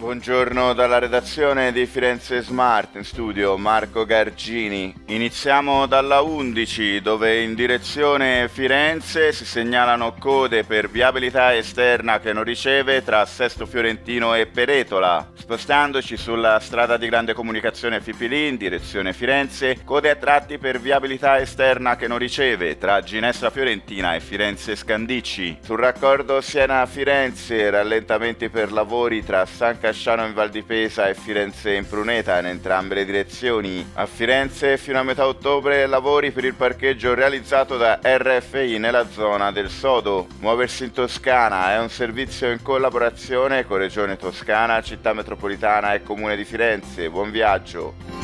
Buongiorno dalla redazione di Firenze Smart in studio Marco Gargini. Iniziamo dalla 11 dove in direzione Firenze si segnalano code per viabilità esterna che non riceve tra Sesto Fiorentino e Peretola. Spostandoci sulla strada di grande comunicazione Fipili in direzione Firenze, code a tratti per viabilità esterna che non riceve tra Ginestra Fiorentina e Firenze Scandicci. Sul raccordo Siena-Firenze rallentamenti per lavori tra San Casciano in Val di Pesa e Firenze in Pruneta in entrambe le direzioni. A Firenze fino a metà ottobre lavori per il parcheggio realizzato da RFI nella zona del Sodo. Muoversi in Toscana è un servizio in collaborazione con Regione Toscana, Città Metropolitana e Comune di Firenze. Buon viaggio!